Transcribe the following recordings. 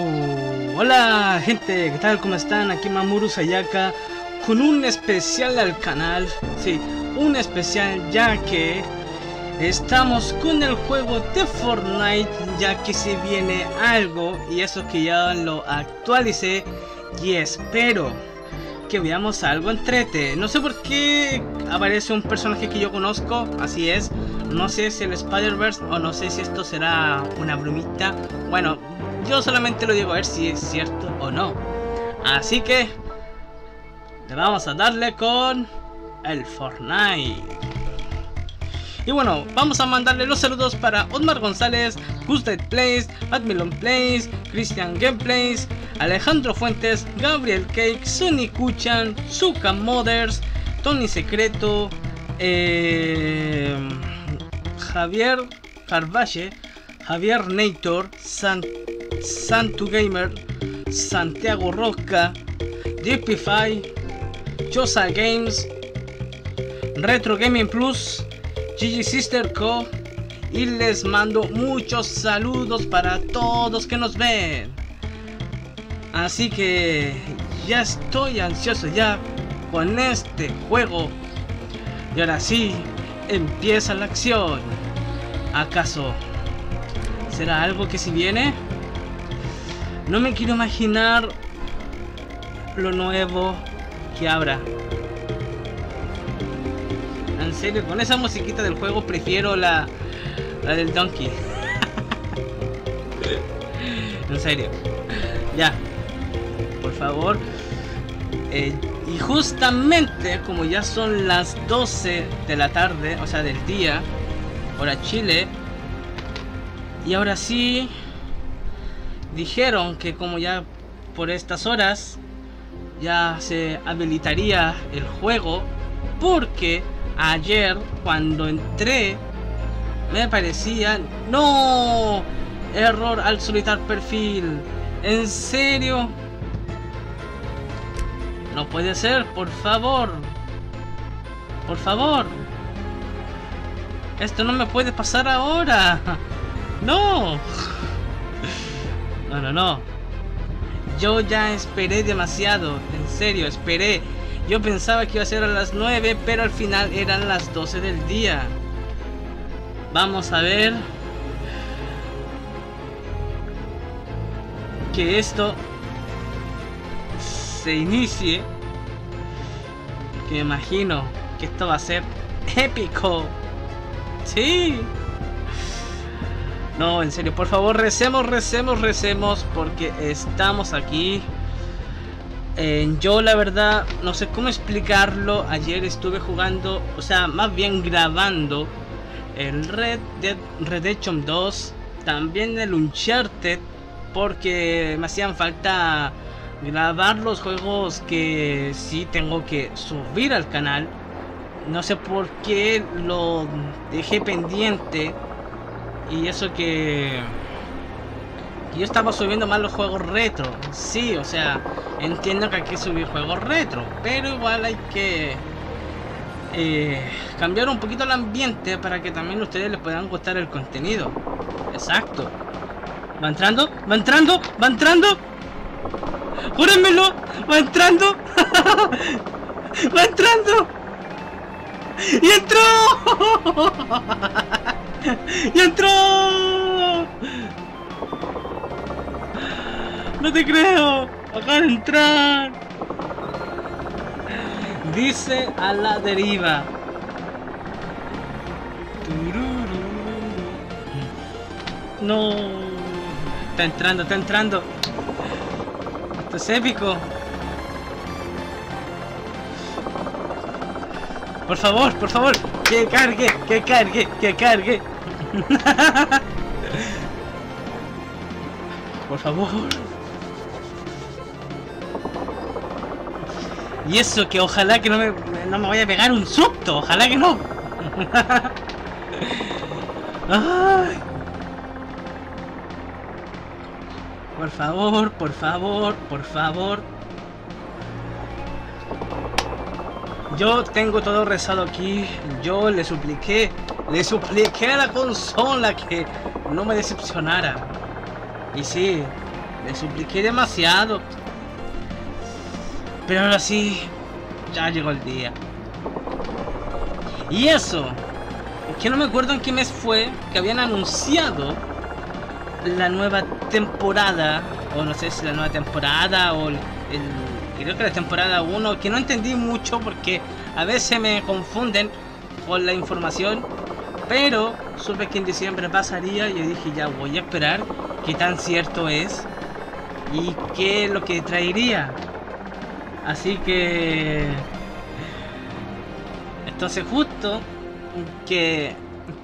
Uh, hola gente, ¿qué tal? ¿Cómo están? Aquí Mamuru Sayaka con un especial al canal. Sí, un especial ya que estamos con el juego de Fortnite ya que se viene algo y eso que ya lo actualicé y espero que veamos algo entrete. No sé por qué aparece un personaje que yo conozco, así es. No sé si el Spider-Verse o no sé si esto será una bromita. Bueno, yo solamente lo digo a ver si es cierto o no. Así que le vamos a darle con el Fortnite. Y bueno, vamos a mandarle los saludos para Otmar González, Gusted Plays, Admilon Plays, Christian Gameplays, Alejandro Fuentes, Gabriel Cake, Sunny Kuchan, Suka Mothers, Tony Secreto, eh, Javier Carvache, Javier Nator, San, Santu Gamer, Santiago Rosca, Deepify, Chosa Games, Retro Gaming Plus, Gigi Sister Co. Y les mando muchos saludos para todos que nos ven. Así que ya estoy ansioso ya con este juego. Y ahora sí, empieza la acción. ¿Acaso será algo que si viene? No me quiero imaginar lo nuevo que habrá. En serio, con esa musiquita del juego prefiero la, la del Donkey. en serio. Ya. Por favor. Eh, y justamente como ya son las 12 de la tarde, o sea del día, hora Chile, y ahora sí, dijeron que como ya por estas horas ya se habilitaría el juego, porque ayer cuando entré me parecía, no, error al solicitar perfil, en serio, no puede ser, por favor. Por favor. Esto no me puede pasar ahora. No. No, no, no. Yo ya esperé demasiado. En serio, esperé. Yo pensaba que iba a ser a las 9, pero al final eran las 12 del día. Vamos a ver. Que esto se inicie, que me imagino que esto va a ser épico. Sí. No, en serio, por favor, recemos, recemos, recemos, porque estamos aquí. Eh, yo la verdad no sé cómo explicarlo. Ayer estuve jugando, o sea, más bien grabando el Red Dead Redemption 2, también el Uncharted, porque me hacían falta grabar los juegos que sí tengo que subir al canal. No sé por qué lo dejé pendiente. Y eso que, yo estaba subiendo más los juegos retro. Sí, o sea, entiendo que hay que subir juegos retro. Pero igual hay que eh, cambiar un poquito el ambiente para que también ustedes les puedan gustar el contenido. Exacto. ¿Va entrando? ¿Va entrando? ¿Va entrando? ¡Júrenmelo! ¡Va entrando! ¡Va entrando! ¡Y entró! ¡Y entró! ¡No te creo! ¡Acaba de entrar! Dice a la deriva. No. Está entrando, está entrando. Esto es épico. Por favor, por favor, que cargue, que cargue, que cargue. por favor. Y eso, que ojalá que no me, no me vaya a pegar un susto, ojalá que no. Por favor, por favor, por favor. Yo tengo todo rezado aquí. Yo le supliqué, le supliqué a la consola que no me decepcionara. Y sí, Le supliqué demasiado. Pero ahora sí, ya llegó el día. Y eso, que no me acuerdo en qué mes fue que habían anunciado la nueva temporada, o no sé si la nueva temporada o el, creo que la temporada 1, que no entendí mucho porque a veces me confunden con la información, pero supe que en diciembre pasaría y dije ya voy a esperar qué tan cierto es y qué es lo que traería. Así que entonces justo que,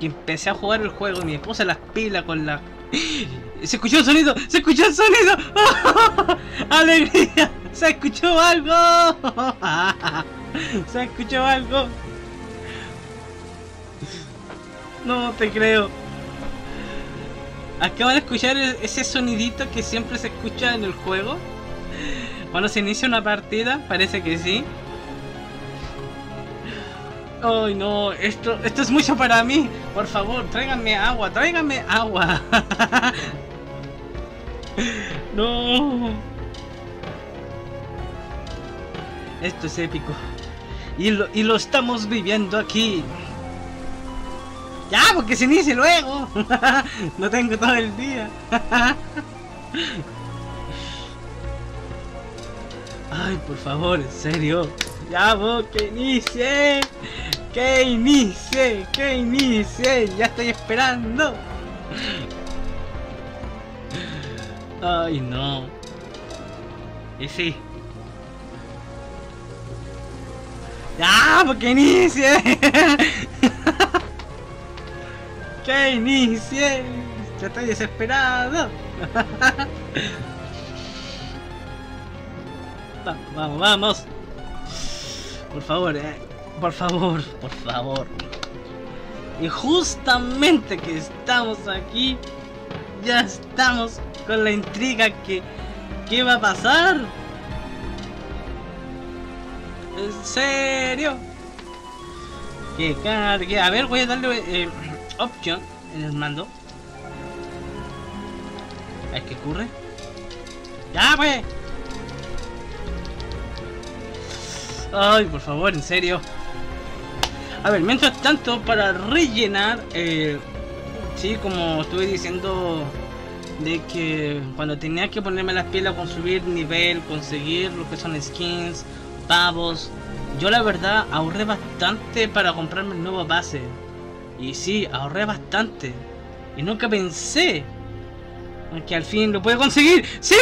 empecé a jugar el juego me puse las pilas con la... ¡Se escuchó el sonido! ¡Se escuchó el sonido! ¡Alegría! ¡Se escuchó algo! ¡Se escuchó algo! No te creo. Acabo de escuchar ese sonidito que siempre se escucha en el juego. Cuando se inicia una partida, parece que sí. Ay, no, esto, esto es mucho para mí. Por favor, tráiganme agua, tráiganme agua. no. Esto es épico. Y lo, y lo estamos viviendo aquí. Ya, porque se inicie luego. no tengo todo el día. Ay, por favor, en serio. Ya vos, que inicie. Que inicie, que inicie. Ya estoy esperando. Ay, no. Y sí. Ya, porque inicie. Que inicie. Ya estoy desesperado. vamos, vamos. Por favor, eh. Por favor, por favor. Y justamente que estamos aquí, ya estamos con la intriga que... ¿Qué va a pasar? ¿En serio? Que cargue. A ver, voy a darle eh, option en el mando. A ver qué ocurre. ¡Ya, pues! Ay, por favor, en serio. A ver, mientras tanto, para rellenar, eh, sí, como estuve diciendo, de que cuando tenía que ponerme las con subir nivel, conseguir lo que son skins, pavos, yo la verdad ahorré bastante para comprarme el nuevo base. Y sí, ahorré bastante. Y nunca pensé que al fin lo puedo conseguir. ¡Sí!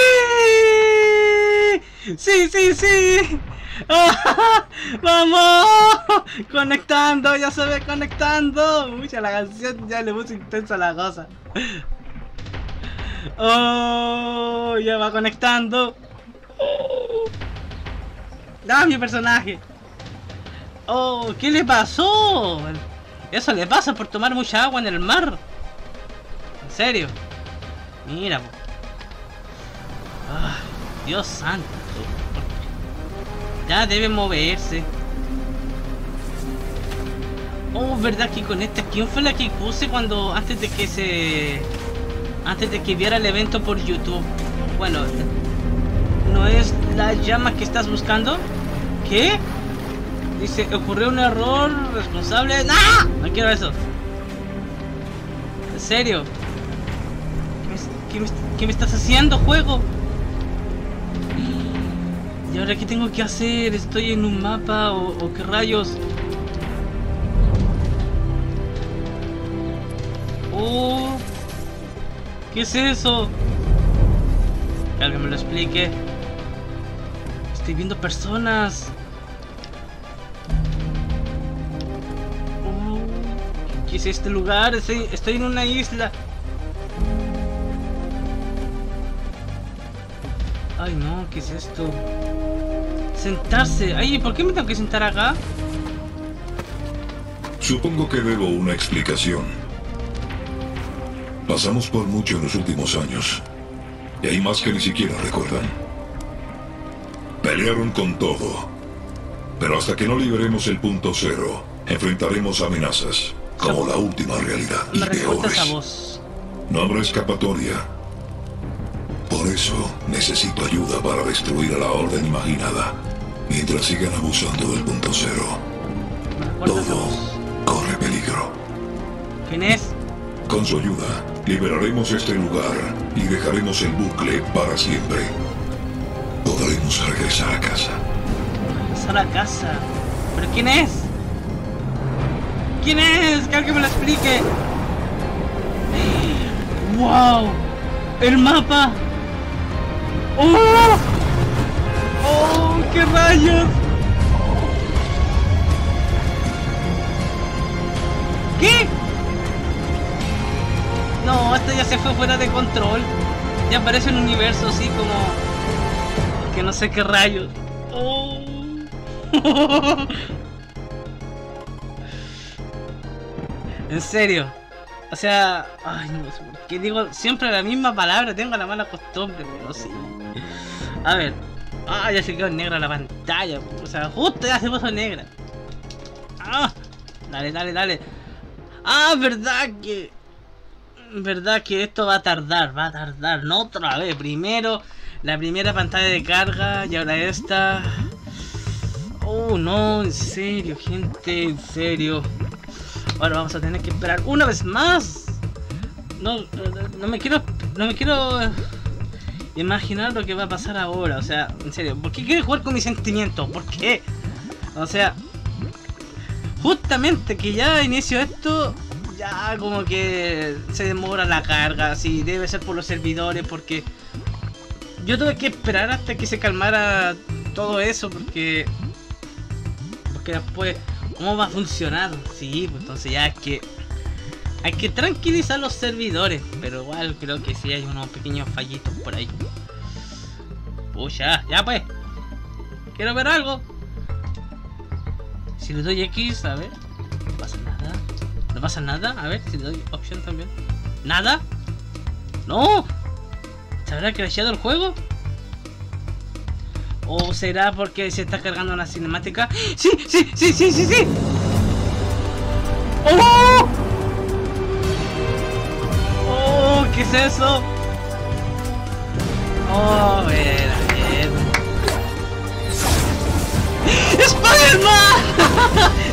¡Sí, sí, sí! ¡Vamos! Conectando, ya se ve conectando. Mucha la canción ya le puse intensa la cosa. Oh, ya va conectando. ¡Ah, mi personaje! ¡Oh! ¿Qué le pasó? Eso le pasa por tomar mucha agua en el mar. En serio. Mira. Dios santo. Ya debe moverse. Oh, verdad que con esta. ¿Quién fue la que puse cuando antes de que se antes de que viera el evento por YouTube? Bueno, ¿no es la llama que estás buscando? ¿Qué? Dice, ocurrió un error responsable. ¡No! No quiero eso. ¿En serio? ¿Qué me, estás haciendo, juego? ¿Y ahora qué tengo que hacer? ¿Estoy en un mapa o, qué rayos? Oh, ¿Qué es eso? Que alguien me lo explique. Estoy viendo personas. ¿Qué es este lugar? Estoy, estoy en una isla. Ay no, ¿qué es esto? Sentarse. Ay, ¿por qué me tengo que sentar acá? Supongo que debo una explicación. Pasamos por mucho en los últimos años. Y hay más que ni siquiera recuerdan. Pelearon con todo. Pero hasta que no liberemos el punto cero, enfrentaremos amenazas, como la última realidad y peores. No habrá escapatoria. Por eso necesito ayuda para destruir a la Orden Imaginada. Mientras sigan abusando del punto cero, todo corre peligro. ¿Quién es? Con su ayuda, liberaremos este lugar y dejaremos el bucle para siempre. Podremos regresar a casa. Regresar a casa. ¿Pero quién es? ¿Quién es? Que alguien me lo explique. ¡Wow! ¡El mapa! ¡Oh! ¡Oh! ¡Qué rayos! ¿Qué? No, esto ya se fue fuera de control. Ya aparece un universo así como... Que no sé qué rayos. Oh. en serio. O sea, ay, no sé por qué digo siempre la misma palabra, tengo la mala costumbre, pero sí. A ver. Ah, ya se quedó negra la pantalla. O sea, justo ya se puso negra. Ah, dale, dale, dale. Ah, verdad que... Verdad que esto va a tardar, va a tardar. No otra vez. Primero, la primera pantalla de carga y ahora esta. Oh, no, en serio, gente, en serio. Ahora vamos a tener que esperar una vez más. No, no me quiero, no me quiero imaginar lo que va a pasar ahora. O sea, en serio, ¿por qué quieres jugar con mis sentimientos? ¿Por qué? O sea, justamente que ya inicio esto, ya como que se demora la carga. Así debe ser por los servidores, porque yo tuve que esperar hasta que se calmara todo eso, porque porque después cómo va a funcionar. Sí, pues entonces ya es que hay que tranquilizar los servidores, pero igual creo que sí hay unos pequeños fallitos por ahí. Pucha, ya pues. Quiero ver algo. Si le doy X, a ver. No pasa nada. No pasa nada. A ver, si le doy opción también. ¿Nada? ¡No! ¿Se habrá crasheado el juego? ¿O será porque se está cargando la cinemática? ¡Sí, sí, sí, sí, sí, sí! ¡Oh! ¡Oh! ¿Qué es eso? ¡Oh! A ver, a ver. ¡Spider-Man!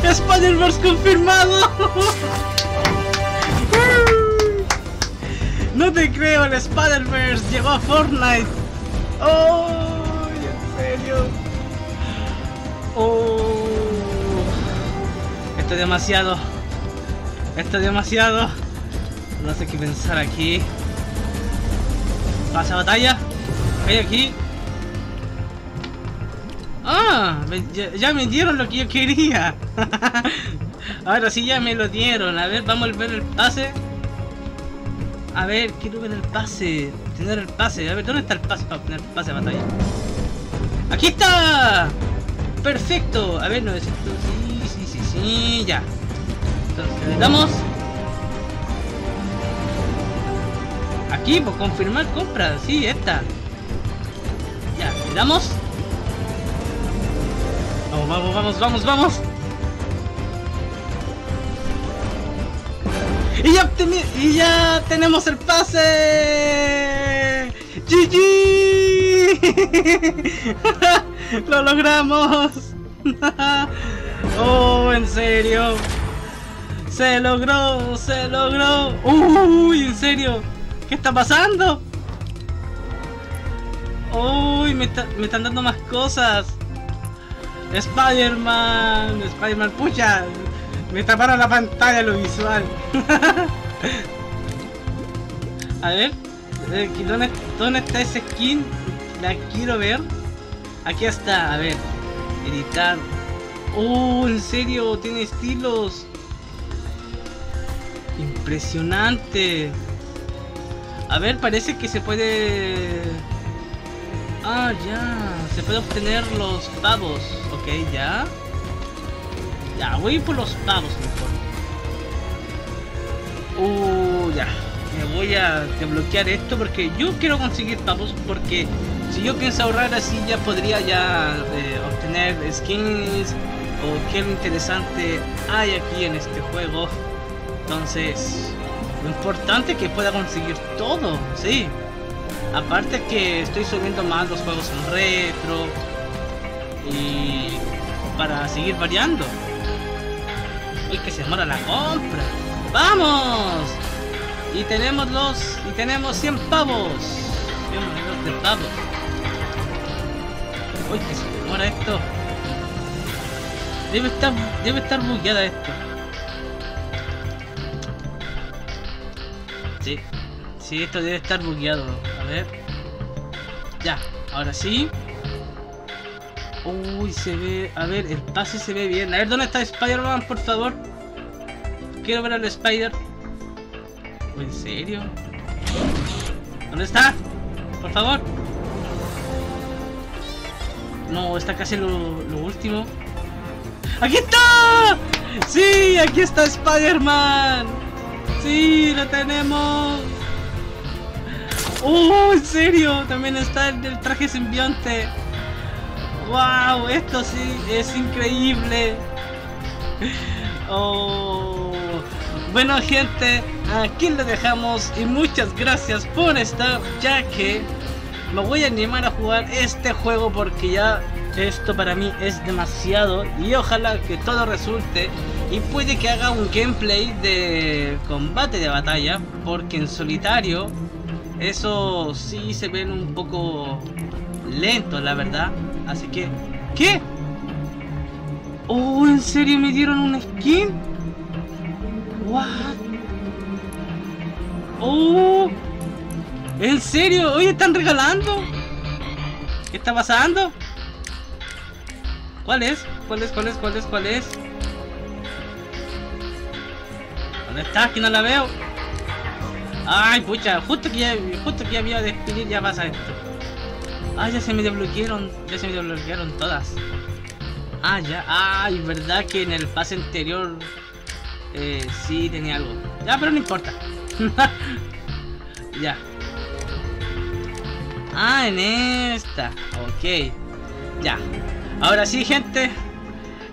¡Spider-Man confirmado! No te creo, el Spider-Verse llegó a Fortnite. ¡Oh! Oh. Esto es demasiado. Esto es demasiado. No sé qué pensar aquí. Pasa batalla. Hay aquí. Ah, ya, ya, me dieron lo que yo quería. Ahora sí ya me lo dieron. A ver, vamos a ver el pase. A ver, quiero ver el pase. Tener el pase. A ver, ¿dónde está el pase para tener el pase de batalla? ¡Aquí está! ¡Perfecto! A ver, 900... Sí, sí, sí, sí, ya. Entonces, le damos... Aquí, por confirmar compra. Sí, esta. Ya, le damos... Vamos, vamos, vamos, vamos, vamos. Y ya, y ya tenemos el pase. GG. ¡Lo logramos! ¡Oh, en serio! ¡Se logró! ¡Se logró! ¡Uy! ¿En serio? ¿Qué está pasando? ¡Uy! Me, me están dando más cosas. Spider-Man, Spider-Man, pucha, me taparon la pantalla lo visual. A ver, eh, ¿dónde, ¿dónde está ese skin? La quiero ver. Aquí está, a ver. Editar. Oh, en serio, tiene estilos. Impresionante. A ver, parece que se puede... Ah, ya. Se puede obtener los pavos. Ok, ya. Ya, voy por los pavos mejor. Uh, ya. Me voy a desbloquear esto porque yo quiero conseguir pavos porque si yo pienso ahorrar así ya podría ya eh, obtener skins o qué interesante hay aquí en este juego. Entonces, lo importante es que pueda conseguir todo, sí. Aparte que estoy subiendo más los juegos en retro y para seguir variando. Y que se demora la compra. ¡Vamos! Y tenemos los. Y tenemos 100 pavos. 100 monedas de pavos. Uy, que se demora esto. Debe estar. Debe estar bugueada esto. Sí. Sí, esto debe estar bugueado. A ver. Ya, ahora sí. Uy, se ve. A ver, el pase se ve bien. A ver, ¿dónde está Spider-Man, por favor? Quiero ver al Spider. ¿En serio? ¿Dónde está? Por favor. No, está casi lo, último. ¡Aquí está! ¡Sí! ¡Aquí está Spider-Man! ¡Sí! ¡Lo tenemos! ¡Oh! ¿En serio? También está el del traje simbionte. ¡Wow! Esto sí es increíble. Oh. Bueno gente, aquí lo dejamos y muchas gracias por estar ya que me voy a animar a jugar este juego porque ya esto para mí es demasiado y ojalá que todo resulte y puede que haga un gameplay de combate de batalla porque en solitario eso sí se ven un poco lento la verdad así que ¿qué? Oh, ¿en serio me dieron una skin? What? Oh, ¿en serio? ¿Hoy están regalando? ¿Qué está pasando? ¿Cuál es? ¿Cuál es? ¿Cuál es? ¿Cuál es? ¿Cuál es? ¿Dónde está? Que no la veo. Ay, pucha, justo que ya, justo que ya iba a despedir ya pasa esto. Ah, ya se me desbloquearon, ya se me desbloquearon todas. Ah, ya, ay, verdad que en el pase anterior eh, sí tenía algo. Ya, pero no importa. ya. Ah, en esta. Ok. Ya. Ahora sí, gente.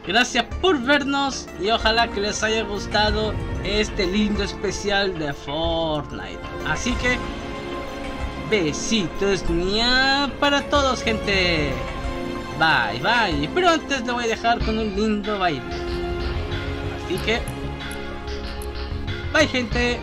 Gracias por vernos y ojalá que les haya gustado este lindo especial de Fortnite. Así que besitos para todos, gente. Bye, bye. Pero antes lo voy a dejar con un lindo baile. Así que Bye gente.